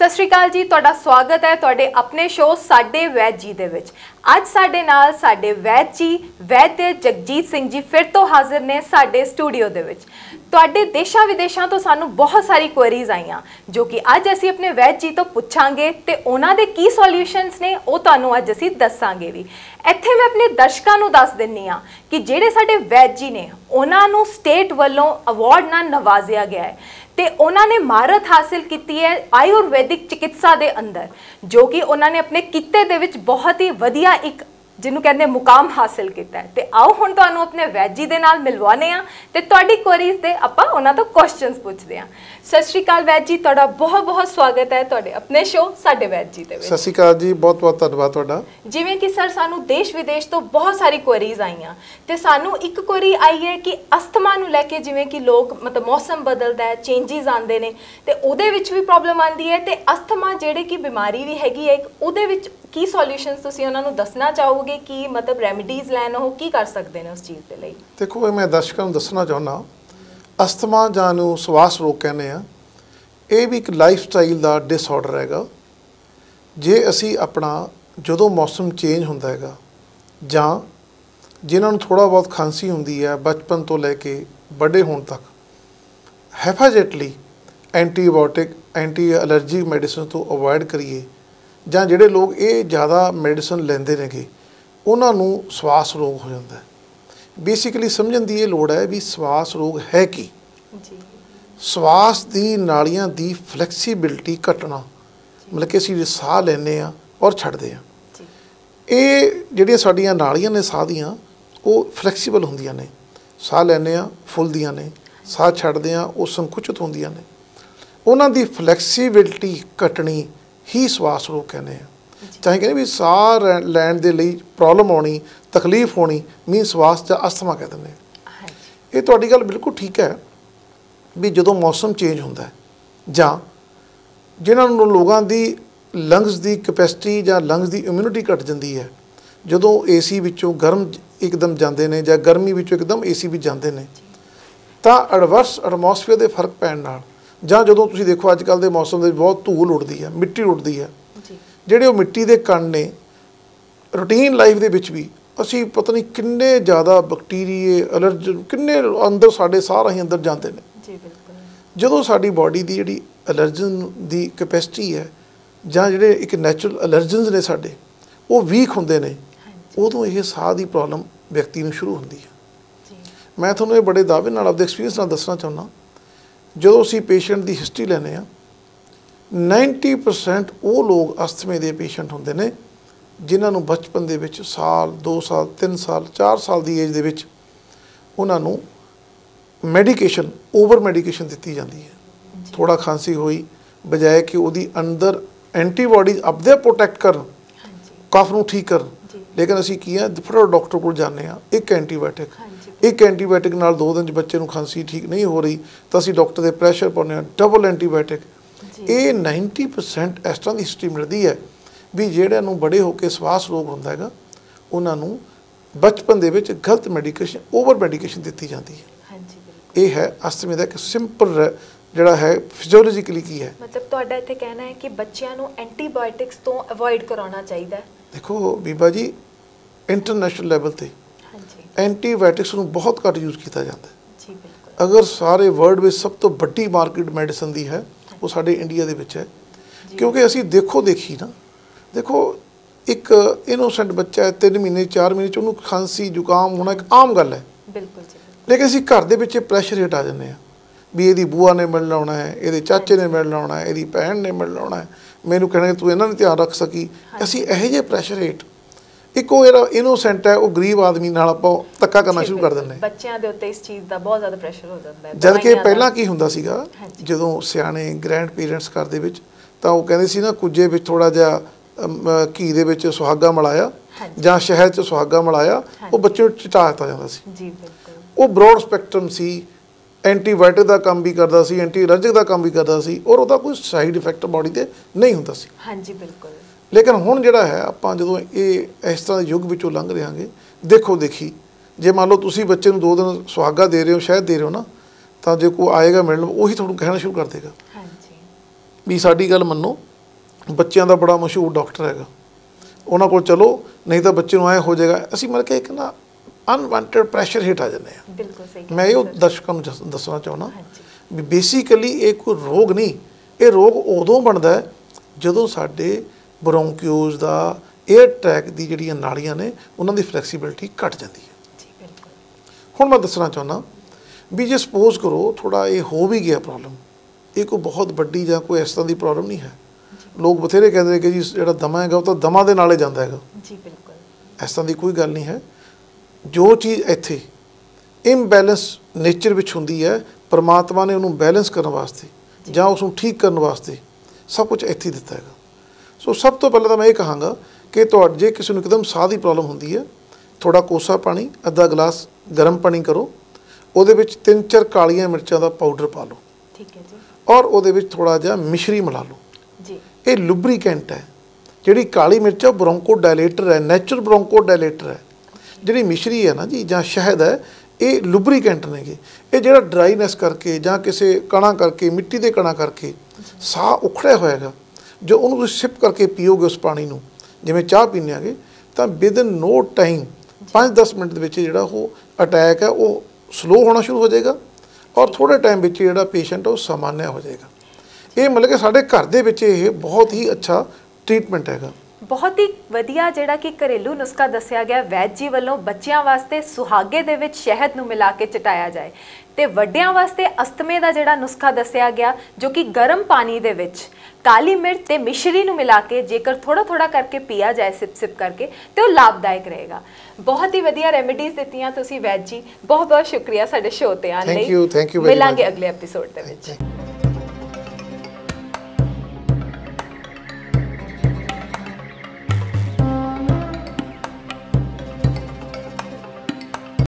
ਸਤਿ ਸ਼੍ਰੀ ਅਕਾਲ ਜੀ, ਤੁਹਾਡਾ ਸਵਾਗਤ ਹੈ ਤੁਹਾਡੇ ਆਪਣੇ ਸ਼ੋਅ ਸਾਡੇ ਵੈਦ ਜੀ ਦੇ ਵਿੱਚ। ਅੱਜ ਸਾਡੇ ਨਾਲ ਸਾਡੇ ਵੈਦ ਜੀ, ਵੈਦ ਜਗਜੀਤ ਸਿੰਘ ਜੀ ਫਿਰ ਤੋਂ ਹਾਜ਼ਰ ਨੇ ਸਾਡੇ ਸਟੂਡੀਓ ਦੇ ਵਿੱਚ। ਤੁਹਾਡੇ ਦੇਸ਼ਾਂ ਵਿਦੇਸ਼ਾਂ ਤੋਂ ਸਾਨੂੰ ਬਹੁਤ ਸਾਰੀ ਕੁਐਰੀਜ਼ ਆਈਆਂ, ਜੋ ਕਿ ਅੱਜ ਅਸੀਂ ਆਪਣੇ ਵੈਦ ਜੀ ਤੋਂ ਪੁੱਛਾਂਗੇ ਤੇ ਉਹਨਾਂ ਦੇ ਕੀ ਸੋਲੂਸ਼ਨਸ ਨੇ ਉਹ ਤੁਹਾਨੂੰ ਅੱਜ ਅਸੀਂ ਦੱਸਾਂਗੇ ਵੀ। ਇੱਥੇ ਮੈਂ ਆਪਣੇ ਦਰਸ਼ਕਾਂ ਨੂੰ ਦੱਸ ਦਿੰਨੀ ਆ ਕਿ ਜਿਹੜੇ ਸਾਡੇ ਵੈਦ ਜੀ ਨੇ, ਉਹਨਾਂ ਨੂੰ ਸਟੇਟ ਵੱਲੋਂ ਅਵਾਰਡ ਨਾਲ ਨਵਾਜ਼ਿਆ ਗਿਆ ਹੈ। ਤੇ ਉਹਨਾਂ ਨੇ ਮਾਰਤ ਹਾਸਿਲ ਕੀਤੀ ਹੈ ਆਯੁਰਵੈਦਿਕ ਚਿਕਿਤਸਾ ਦੇ ਅੰਦਰ, ਜੋ ਕਿ ਉਹਨਾਂ ਨੇ ਆਪਣੇ ਕਿੱਤੇ ਦੇ ਵਿੱਚ ਬਹੁਤ ਹੀ ਵਧੀਆ ਇੱਕ ਜਿਹਨੂੰ ਕਹਿੰਦੇ ਮੁਕਾਮ ਹਾਸਿਲ ਕੀਤਾ ਹੈ। ਤੇ ਆਓ ਹੁਣ ਤੁਹਾਨੂੰ ਆਪਣੇ ਵੈਦ ਜੀ ਦੇ ਨਾਲ ਮਿਲਵਾਨੇ ਆ ਤੇ ਤੁਹਾਡੀ ਕੁਐਰੀਜ਼ ਦੇ ਆਪਾਂ ਉਹਨਾਂ ਤੋਂ ਕੁਐਸਚਨਸ ਪੁੱਛਦੇ ਆ ਸਤਿ ਸ਼੍ਰੀ ਅਕਾਲ ਵੈਦ ਜੀ ਤੁਹਾਡਾ ਬਹੁਤ ਬਹੁਤ ਸਵਾਗਤ ਹੈ ਤੁਹਾਡੇ ਆਪਣੇ ਸ਼ੋਅ ਸਾਡੇ ਵੈਦ ਜੀ ਦੇ ਵਿੱਚ। ਸਤਿ ਸ਼੍ਰੀ ਅਕਾਲ ਜੀ ਬਹੁਤ ਬਹੁਤ ਧੰਨਵਾਦ ਤੁਹਾਡਾ। ਜਿਵੇਂ ਕਿ ਸਰ ਸਾਨੂੰ ਦੇਸ਼ ਵਿਦੇਸ਼ ਤੋਂ ਬਹੁਤ ਸਾਰੀ ਕੁਐਰੀਜ਼ ਆਈਆਂ। ਤੇ ਸਾਨੂੰ ਇੱਕ ਕੁਐਰੀ ਆਈ ਹੈ ਕਿ ਅਸਥਮਾ ਨੂੰ ਲੈ ਕੇ ਜਿਵੇਂ ਕਿ ਲੋਕ ਮਤਲਬ ਮੌਸਮ ਬਦਲਦਾ ਹੈ ਚੇਂਜਸ ਆਉਂਦੇ ਨੇ ਤੇ ਉਹਦੇ ਵਿੱਚ ਵੀ ਪ੍ਰੋਬਲਮ ਆਉਂਦੀ ਹੈ ਤੇ ਅਸਥਮਾ ਜਿਹੜੇ ਕਿ ਬਿਮਾਰੀ ਵੀ ਹੈਗੀ ਹੈ ਇੱਕ ਉਹਦੇ ਵਿੱਚ ਕੀ ਸੋਲੂਸ਼ਨਸ ਤੁਸੀਂ ਉਹਨਾਂ ਨੂੰ ਦੱਸਣਾ ਚਾਹੋਗੇ? ਕੀ ਮਤਲਬ ਰੈਮੇਡੀਜ਼ ਲੈਣ ਉਹ ਕੀ ਕਰ ਸਕਦੇ ਨੇ ਉਸ ਚੀਜ਼ ਦੇ ਲਈ? ਦੇਖੋ, ਇਹ ਮੈਂ ਦਰਸ਼ਕਾਂ ਨੂੰ ਦੱਸਣਾ ਚਾਹੁੰਦਾ, ਅਸਥਮਾ ਜਾਂ ਨੂੰ ਸਵਾਸ ਰੋਗ ਕਹਿੰਦੇ ਆ। ਇਹ ਵੀ ਇੱਕ ਲਾਈਫ ਸਟਾਈਲ ਦਾ ਡਿਸਆਰਡਰ ਹੈਗਾ। ਜੇ ਅਸੀਂ ਆਪਣਾ ਜਦੋਂ ਮੌਸਮ ਚੇਂਜ ਹੁੰਦਾ ਹੈਗਾ, ਜਾਂ ਜਿਨ੍ਹਾਂ ਨੂੰ ਥੋੜਾ ਬਹੁਤ ਖਾਂਸੀ ਹੁੰਦੀ ਹੈ, ਬਚਪਨ ਤੋਂ ਲੈ ਕੇ ਵੱਡੇ ਹੋਣ ਤੱਕ ਹੈਫਾਜੈਟਲੀ ਐਂਟੀਬਾਇਓਟਿਕ ਐਂਟੀ ਅਲਰਜੀ ਮੈਡੀਸਨ ਤੋਂ ਅਵੋਇਡ ਕਰੀਏ ਜਾਂ ਜਿਹੜੇ ਲੋਕ ਇਹ ਜ਼ਿਆਦਾ ਮੈਡੀਸਨ ਲੈਂਦੇ ਨੇਗੇ ਉਹਨਾਂ ਨੂੰ ਸਵਾਸ ਰੋਗ ਹੋ ਜਾਂਦਾ ਹੈ। ਬੇਸਿਕਲੀ ਸਮਝਣ ਦੀ ਇਹ ਲੋੜ ਹੈ ਵੀ ਸਵਾਸ ਰੋਗ ਹੈ ਕੀ? ਜੀ। ਸਵਾਸ ਦੀ ਨਾਲੀਆਂ ਦੀ ਫਲੈਕਸੀਬਿਲਟੀ ਘਟਣਾ ਮਤਲਬ ਕਿ ਅਸੀਂ ਸਾਹ ਲੈਂਦੇ ਆ ਔਰ ਛੱਡਦੇ ਆ ਜੀ। ਇਹ ਜਿਹੜੀਆਂ ਸਾਡੀਆਂ ਨਾਲੀਆਂ ਨੇ ਸਾਹ ਦੀਆਂ ਉਹ ਫਲੈਕਸੀਬਲ ਹੁੰਦੀਆਂ ਨੇ। ਸਾਹ ਲੈਂਦੇ ਆ ਫੁੱਲਦੀਆਂ ਨੇ। ਸਾਹ ਛੱਡਦੇ ਆ ਉਹ ਸੰਕੁਚਿਤ ਹੁੰਦੀਆਂ ਨੇ। ਉਹਨਾਂ ਦੀ ਫਲੈਕਸੀਬਿਲਟੀ ਘਟਣੀ ਹੀ ਸਵਾਸ ਰੋਗ ਕਹਿੰਦੇ ਆ। ਚਾਹੇ ਕਹਿੰਦੇ ਵੀ ਸਾਹ ਲੈਣ ਦੇ ਲਈ ਪ੍ਰੋਬਲਮ ਆਉਣੀ ਤਕਲੀਫ ਹੋਣੀ ਮੀਨ ਸਵਾਸ ਜਾਂ ਅਸਥਮਾ ਕਹਿ ਦਿੰਦੇ ਆ। ਹਾਂਜੀ। ਇਹ ਤੁਹਾਡੀ ਗੱਲ ਬਿਲਕੁਲ ਠੀਕ ਹੈ ਵੀ ਜਦੋਂ ਮੌਸਮ ਚੇਂਜ ਹੁੰਦਾ ਹੈ ਜਾਂ ਜਿਨ੍ਹਾਂ ਨੂੰ ਲੋਕਾਂ ਦੀ ਲੰਗਸ ਦੀ ਕੈਪੈਸਿਟੀ ਜਾਂ ਲੰਗਸ ਦੀ ਇਮਿਊਨਿਟੀ ਘਟ ਜਾਂਦੀ ਹੈ ਜਦੋਂ ਏਸੀ ਵਿੱਚੋਂ ਗਰਮ ਇੱਕਦਮ ਜਾਂਦੇ ਨੇ ਜਾਂ ਗਰਮੀ ਵਿੱਚੋਂ ਇੱਕਦਮ ਏਸੀ ਵਿੱਚ ਜਾਂਦੇ ਨੇ ਤਾਂ ਐਡਵਰਸ ਐਟਮੋਸਫੇਅਰ ਦੇ ਫ਼ਰਕ ਪੈਣ ਨਾਲ ਜਾਂ ਜਦੋਂ ਤੁਸੀਂ ਦੇਖੋ ਅੱਜ ਕੱਲ ਦੇ ਮੌਸਮ ਦੇ ਵਿੱਚ ਬਹੁਤ ਧੂਲ ਉੱਡਦੀ ਹੈ ਮਿੱਟੀ ਉੱਡਦੀ ਹੈ। ਜੀ। ਜਿਹੜੇ ਉਹ ਮਿੱਟੀ ਦੇ ਕਣ ਨੇ ਰੂਟੀਨ ਲਾਈਫ ਦੇ ਵਿੱਚ ਵੀ ਅਸੀਂ ਪਤਾ ਨਹੀਂ ਕਿੰਨੇ ਜ਼ਿਆਦਾ ਬੈਕਟੀਰੀਏ ਅਲਰਜਨ ਕਿੰਨੇ ਅੰਦਰ ਸਾਡੇ ਸਾਹ ਰਾਹੀਂ ਅੰਦਰ ਜਾਂਦੇ ਨੇ। ਜੀ ਬਿਲਕੁਲ। ਜਦੋਂ ਸਾਡੀ ਬਾਡੀ ਦੀ ਜਿਹੜੀ ਅਲਰਜਨ ਦੀ ਕੈਪੈਸਿਟੀ ਹੈ ਜਾਂ ਜਿਹੜੇ ਇੱਕ ਨੈਚੁਰਲ ਅਲਰਜਨਸ ਨੇ ਸਾਡੇ ਉਹ ਵੀਕ ਹੁੰਦੇ ਨੇ ਉਦੋਂ ਇਹ ਸਾਹ ਦੀ ਪ੍ਰੋਬਲਮ ਵਿਅਕਤੀ ਨੂੰ ਸ਼ੁਰੂ ਹੁੰਦੀ ਹੈ। ਮੈਂ ਤੁਹਾਨੂੰ ਇਹ ਬੜੇ ਦਾਅਵੇ ਨਾਲ ਆਪਦੇ ਐਕਸਪੀਰੀਅੰਸ ਨਾਲ ਦੱਸਣਾ ਚਾਹੁੰਦਾ। ਜਦੋਂ ਅਸੀਂ ਪੇਸ਼ੈਂਟ ਦੀ ਹਿਸਟਰੀ ਲੈਂਦੇ ਆ 90% ਉਹ ਲੋਕ ਅਸਥਮੇ ਦੇ ਪੇਸ਼ੈਂਟ ਹੁੰਦੇ ਨੇ ਜਿਨ੍ਹਾਂ ਨੂੰ ਬਚਪਨ ਦੇ ਵਿੱਚ ਸਾਲ 2 ਸਾਲ 3 ਸਾਲ 4 ਸਾਲ ਦੀ ਏਜ ਦੇ ਵਿੱਚ ਉਹਨਾਂ ਨੂੰ ਮੈਡੀਕੇਸ਼ਨ ਓਵਰ ਮੈਡੀਕੇਸ਼ਨ ਦਿੱਤੀ ਜਾਂਦੀ ਹੈ। ਥੋੜਾ ਖਾਂਸੀ ਹੋਈ ਬਜਾਏ ਕਿ ਉਹਦੀ ਅੰਦਰ ਐਂਟੀਬਾਡੀਜ਼ ਆਪਦੇ ਪ੍ਰੋਟੈਕਟ ਕਰਨ ਕਫ ਨੂੰ ਠੀਕ ਕਰਨ। ਲੇਕਿਨ ਅਸੀਂ ਕੀ ਆ ਫਟਾਫਟ ਡਾਕਟਰ ਕੋਲ ਜਾਂਦੇ ਆ ਇੱਕ ਐਂਟੀਬਾਇਓਟਿਕ ਇੱਕ ਐਂਟੀਬਾਇਓਟਿਕ ਨਾਲ ਦੋ ਦਿਨ ਚ ਬੱਚੇ ਨੂੰ ਖਾਂਸੀ ਠੀਕ ਨਹੀਂ ਹੋ ਰਹੀ ਤਾਂ ਅਸੀਂ ਡਾਕਟਰ ਦੇ ਪ੍ਰੈਸ਼ਰ ਪਾਉਂਦੇ ਆ ਡਬਲ ਐਂਟੀਬਾਇਓਟਿਕ। ਇਹ 90% ਇਸ ਤਰ੍ਹਾਂ ਦੀ ਹਿਸਟਰੀ ਮਿਲਦੀ ਹੈ ਵੀ ਜਿਹੜਿਆਂ ਨੂੰ ਬੜੇ ਹੋ ਕੇ ਸਵਾਸ ਰੋਗ ਹੁੰਦਾ ਹੈਗਾ ਉਹਨਾਂ ਨੂੰ ਬਚਪਨ ਦੇ ਵਿੱਚ ਗਲਤ ਮੈਡੀਕੇਸ਼ਨ ਓਵਰ ਮੈਡੀਕੇਸ਼ਨ ਦਿੱਤੀ ਜਾਂਦੀ ਹੈ। ਹਾਂਜੀ ਇਹ ਹੈ ਅਸਥਮੇ ਦਾ ਇੱਕ ਸਿੰਪਲ ਜਿਹੜਾ ਹੈ ਫਿਜ਼ੀਓਲੋਜੀਕਲੀ ਕੀ ਹੈ। ਮਤਲਬ ਤੁਹਾਡਾ ਇੱਥੇ ਕਹਿਣਾ ਹੈ ਕਿ ਬੱਚਿਆਂ ਨੂੰ ਐਂਟੀਬਾਇਓਟਿਕਸ ਤੋਂ ਅਵੋਇਡ ਕਰਾਉਣਾ ਚਾਹੀਦਾ ਹੈ। ਦੇਖੋ ਬੀਬਾ ਜੀ ਇੰਟਰਨੈਸ਼ਨਲ ਲੈਵਲ ਤੇ ਹਾਂਜੀ। ਐਂਟੀਬਾਇਓਟਿਕਸ ਨੂੰ ਬਹੁਤ ਘੱਟ ਯੂਜ਼ ਕੀਤਾ ਜਾਂਦਾ ਹੈ। ਜੀ ਬਿਲਕੁਲ। ਅਗਰ ਸਾਰੇ ਵਰਲਡ ਵਿੱਚ ਸਭ ਤੋਂ ਵੱਡੀ ਮਾਰਕੀਟ ਮੈਡੀਸਨ ਦੀ ਹੈ ਉਹ ਸਾਡੇ ਇੰਡੀਆ ਦੇ ਵਿੱਚ ਹੈ। ਕਿਉਂਕਿ ਅਸੀਂ ਦੇਖੋ ਦੇਖੀ ਨਾ ਦੇਖੋ ਇੱਕ ਇਨੋਸੈਂਟ ਬੱਚਾ ਹੈ 3 ਮਹੀਨੇ 4 ਮਹੀਨੇ ਚ ਉਹਨੂੰ ਖਾਂਸੀ ਜ਼ੁਕਾਮ ਹੋਣਾ ਇੱਕ ਆਮ ਗੱਲ ਹੈ। ਬਿਲਕੁਲ ਜੀ ਲੇਕਿਨ ਅਸੀਂ ਘਰ ਦੇ ਵਿੱਚ ਪ੍ਰੈਸ਼ਰ ਆ ਜਾਂਦੇ ਆ ਵੀ ਇਹਦੀ ਬੂਆ ਨੇ ਮਿਲਣ ਆਉਣਾ ਹੈ ਇਹਦੇ ਚਾਚੇ ਨੇ ਮਿਲਣ ਆਉਣਾ ਹੈ ਇਹਦੀ ਭੈਣ ਨੇ ਮਿਲਣ ਆਉਣਾ ਹੈ। ਮੈਨੂੰ ਕਹਿਣਾ ਤੂੰ ਇਹਨਾਂ ਨੇ ਧਿਆਨ ਰੱਖ ਸਕੀ। ਅਸੀਂ ਇਹੋ ਜਿਹੇ ਪ੍ਰੈਸ਼ਰ ਹੇਠ ਇੱਕ ਉਹ ਜਿਹੜਾ ਇਨੋਸੈਂਟ ਹੈ ਉਹ ਗਰੀਬ ਆਦਮੀ ਨਾਲ ਆਪਾਂ ਧੱਕਾ ਕਰਨਾ ਸ਼ੁਰੂ ਕਰ। ਦਿੰਦੇ ਬੱਚਿਆਂ ਦੇ ਉੱਤੇ ਇਸ ਚੀਜ਼ ਦਾ ਬਹੁਤ ਜ਼ਿਆਦਾ ਪ੍ਰੈਸ਼ਰ ਹੋ ਜਾਂਦਾ ਹੈ ਜਦ ਕਿ। ਪਹਿਲਾਂ ਕੀ ਹੁੰਦਾ ਸੀਗਾ। ਜਦੋਂ ਸਿਆਣੇ ਗ੍ਰੈਂਡ ਪੇਰੈਂਟਸ ਘਰ ਦੇ ਵਿੱਚ ਤਾਂ ਉਹ ਕਹਿੰਦੇ ਸੀ ਨਾ ਕੁੱਜੇ ਵਿੱਚ ਥੋੜਾ ਜਿਹਾ ਘੀ ਦੇ ਵਿੱਚ ਸੁਹਾਗਾ ਮਲਾਇਆ। ਜਾਂ ਸ਼ਹਿਦ 'ਚ ਸੁਹਾਗਾ ਮਲਾਇਆ ਉਹ। ਬੱਚੇ ਨੂੰ ਚਟਾ ਦਿੱਤਾ ਜਾਂਦਾ ਸੀ ਜੀ ਬਿਲਕੁਲ ਉਹ ਬ੍ਰੌਡ ਸਪੈਕਟਰਮ ਸੀ ਐਂਟੀਬਾਇਓਟਿਕ ਦਾ ਕੰਮ ਵੀ ਕਰਦਾ ਸੀ ਐਂਟੀ ਅਲਰਜਿਕ ਦਾ ਕੰਮ ਵੀ ਕਰਦਾ ਸੀ ਔਰ ਉਹਦਾ ਕੋਈ ਸਾਈਡ ਇਫੈਕਟ ਬਾਡੀ ਤੇ ਨਹੀਂ ਹੁੰਦਾ ਸੀ ਹਾਂਜੀ ਬਿਲਕੁਲ ਲੇਕਿਨ ਹੁਣ ਜਿਹੜਾ ਹੈ ਆਪਾਂ ਜਦੋਂ ਇਹ ਇਸ ਤਰ੍ਹਾਂ ਦੇ ਯੁੱਗ ਵਿੱਚੋਂ ਲੰਘ ਰਹੇ ਹਾਂਗੇ ਦੇਖੋ ਦੇਖੀ। ਜੇ ਮੰਨ ਲਓ ਤੁਸੀਂ ਬੱਚੇ ਨੂੰ ਦੋ ਦਿਨ ਸੁਹਾਗਾ ਦੇ ਰਹੇ ਹੋ ਸ਼ਹਿਦ ਦੇ ਰਹੇ ਹੋ ਨਾ ਤਾਂ ਜੇ ਕੋਈ ਆਏਗਾ ਮਿਲਣ ਉਹੀ ਤੁਹਾਨੂੰ ਕਹਿਣਾ ਸ਼ੁਰੂ ਕਰ ਦੇਗਾ। ਹਾਂਜੀ। ਵੀ ਸਾਡੀ ਗੱਲ ਮੰਨੋ ਬੱਚਿਆਂ ਦਾ ਬੜਾ ਮਸ਼ਹੂਰ ਡਾਕਟਰ ਹੈਗਾ। ਉਹਨਾਂ ਕੋਲ ਚਲੋ ਨਹੀਂ ਤਾਂ ਬੱਚੇ ਨੂੰ ਐ ਹੋ ਜਾਏਗਾ ਅਸੀਂ ਮਤਲਬ ਕਿ ਇੱਕ ਨਾ ਅਨਵਾਂਟਡ ਪ੍ਰੈਸ਼ਰ ਹਿੱਟ ਆ ਜਾਂਦੇ ਆ ਬਿਲਕੁਲ ਸਹੀ ਮੈਂ ਇਹ ਦਰਸ਼ਕਾਂ ਨੂੰ ਦੱਸ- ਦੱਸਣਾ ਚਾਹੁੰਦਾ ਵੀ ਬੇਸਿਕਲੀ ਇਹ ਕੋਈ ਰੋਗ ਨਹੀਂ ਇਹ ਰੋਗ ਉਦੋਂ ਬਣਦਾ ਜਦੋਂ ਸਾਡੇ ਬ੍ਰੋਂਕਿਓਜ਼ ਦਾ 에ਅਰ ਟ੍ਰੈਕ ਦੀ ਜਿਹੜੀਆਂ ਨਾੜੀਆਂ ਨੇ ਉਹਨਾਂ ਦੀ ਫਲੈਕਸੀਬਿਲਿਟੀ ਘਟ ਜਾਂਦੀ ਹੈ। ਹੁਣ ਮੈਂ ਦੱਸਣਾ ਚਾਹੁੰਦਾ ਵੀ ਜੇ ਸਪੋਜ਼ ਕਰੋ ਥੋੜਾ ਇਹ ਹੋ ਵੀ ਗਿਆ ਪ੍ਰੋਬਲਮ ਇਹ ਕੋਈ ਬਹੁਤ ਵੱਡੀ ਜਾਂ ਕੋਈ ਇਸ ਤਰ੍ਹਾਂ ਦੀ ਪ੍ਰੋਬਲਮ ਨਹੀਂ ਹੈ। ਲੋਕ ਬਥੇਰੇ ਕਹਿੰਦੇ ਨੇ ਕਿ ਜੀ ਜਿਹੜਾ ਦਮਾ ਹੈਗਾ ਉਹ ਤਾਂ ਦਮਾ ਦੇ ਨਾਲੇ ਜਾਂਦਾ ਹੈਗਾ। ਜੀ ਬਿਲਕੁਲ। ਇਸ ਤਰ੍ਹਾਂ ਦੀ ਕੋਈ ਗੱਲ ਨਹੀਂ ਹੈ। ਜੋ ਚੀਜ਼ ਇੱਥੇ ਇੰਬੈਲੈਂਸ ਨੇਚਰ ਵਿੱਚ ਹੁੰਦੀ ਹੈ ਪਰਮਾਤਮਾ ਨੇ ਉਹਨੂੰ ਬੈਲੈਂਸ ਕਰਨ ਵਾਸਤੇ ਜਾਂ। ਉਸ ਨੂੰ ਠੀਕ ਕਰਨ ਵਾਸਤੇ ਸਭ ਕੁਝ ਇੱਥੇ ਦਿੱਤਾ ਹੈਗਾ। ਸੋ ਸਭ ਤੋਂ ਪਹਿਲਾਂ ਤਾਂ ਮੈਂ ਇਹ ਕਹਾਂਗਾ ਕਿ ਤੁਹਾਡੇ ਜੇ ਕਿਸੇ ਨੂੰ ਇੱਕਦਮ ਸਾਹ ਦੀ ਪ੍ਰੋਬਲਮ ਹੁੰਦੀ ਹੈ ਥੋੜਾ ਕੋਸਾ ਪਾਣੀ ਅੱਧਾ ਗਲਾਸ ਗਰਮ ਪਾਣੀ ਕਰੋ ਉਹਦੇ ਵਿੱਚ ਤਿੰਨ ਚਾਰ ਕਾਲੀਆਂ ਮਿਰਚਾਂ ਦਾ ਪਾਊਡਰ ਪਾ ਲਓ। ਠੀਕ ਹੈ ਜੀ। ਔਰ ਉਹਦੇ ਵਿੱਚ ਥੋੜਾ ਜਿਹਾ ਮਿਸ਼ਰੀ ਮਿਲਾ ਲਓ। ਜੀ। ਇਹ ਲੁਬਰੀਕੈਂਟ ਹੈ। ਜਿਹੜੀ ਕਾਲੀ ਮਿਰਚ ਹੈ ਬ੍ਰੋਂਕੋ ਡਾਇਲੇਟਰ ਹੈ ਨੈਚੁਰਲ ਬ੍ਰੋਂਕੋ ਡਾਇਲੇਟਰ ਹੈ। ਜਿਹੜੀ ਮਿਸ਼ਰੀ ਹੈ ਨਾ ਜੀ ਜਾਂ ਸ਼ਹਿਦ ਹੈ ਇਹ ਲੁਬਰੀਕੈਂਟ ਨੇਗੇ। ਇਹ ਜਿਹੜਾ ਡਰਾਈਨੈਸ ਕਰਕੇ ਜਾਂ ਕਿਸੇ ਕਣਾ ਕਰਕੇ ਮਿੱਟੀ ਦੇ ਕਣਾ ਕਰਕੇ ਸਾਹ ਉਖੜਿਆ ਹੋਏਗਾ ਜੋ ਉਹਨੂੰ ਤੁਸੀਂ ਸਿਪ ਕਰਕੇ ਪੀਓਗੇ ਉਸ ਪਾਣੀ ਨੂੰ, ਜਿਵੇਂ ਚਾਹ ਪੀਂਦੇ ਆਗੇ, ਤਾਂ ਵਿਦਨ ਨੋ ਟਾਈਮ 5-10 ਮਿੰਟ ਦੇ ਵਿੱਚ ਜਿਹੜਾ ਉਹ ਅਟੈਕ ਹੈ, ਉਹ ਸਲੋ ਹੋਣਾ ਸ਼ੁਰੂ ਹੋ ਜਾਏਗਾ ਔਰ ਥੋੜੇ ਟਾਈਮ ਵਿੱਚ ਜਿਹੜਾ ਪੇਸ਼ੈਂਟ ਉਹ ਸਾਮਾਨਿਆ ਹੋ ਜਾਏਗਾ। ਇਹ ਮਤਲਬ ਕਿ ਸਾਡੇ ਘਰ ਦੇ ਵਿੱਚ ਇਹ ਬਹੁਤ ਹੀ ਅੱਛਾ ਟ੍ਰੀਟਮੈਂਟ ਹੈਗਾ। ਬਹੁਤ ਹੀ ਵਧੀਆ ਜਿਹੜਾ ਕਿ ਘਰੇਲੂ ਨੁਸਖਾ ਦੱਸਿਆ ਗਿਆ, ਵੈਦ ਜੀ ਵੱਲੋਂ ਬੱਚਿਆਂ ਵਾਸਤੇ ਸੁਹਾਗੇ ਦੇ ਵਿੱਚ ਸ਼ਹਿਦ ਨੂੰ ਮਿਲਾ ਕੇ ਚਟਾਇਆ ਜਾਏ। ਤੇ ਵੱਡਿਆਂ ਵਾਸਤੇ ਅਸਤਮੇ ਦਾ ਜਿਹੜਾ ਨੁਸਖਾ ਦੱਸਿਆ ਗਿਆ ਜੋ ਕਿ ਗਰਮ ਪਾਣੀ ਦੇ ਵਿੱਚ ਕਾਲੀ ਮਿਰਚ ਤੇ ਮਿਸ਼ਰੀ ਨੂੰ ਮਿਲਾ ਕੇ ਜੇਕਰ ਥੋੜਾ ਥੋੜਾ ਕਰਕੇ ਪੀਆ ਜਾਏ ਸਿਪ ਸਿਪ ਕਰਕੇ ਤੇ ਉਹ ਲਾਭਦਾਇਕ ਰਹੇਗਾ। ਬਹੁਤ ਹੀ ਵਧੀਆ ਰੈਮੇਡੀਜ਼ ਦਿੱਤੀਆਂ ਤੁਸੀਂ ਵੈਦ ਜੀ। ਬਹੁਤ ਬਹੁਤ ਸ਼ੁਕਰੀਆ ਸਾਡੇ ਸ਼ੋਅ ਤੇ ਆਉਣ ਲਈ। ਮਿਲਾਂਗੇ. ਅਗਲੇ ਐਪੀਸੋਡ ਦੇ ਵਿੱਚ।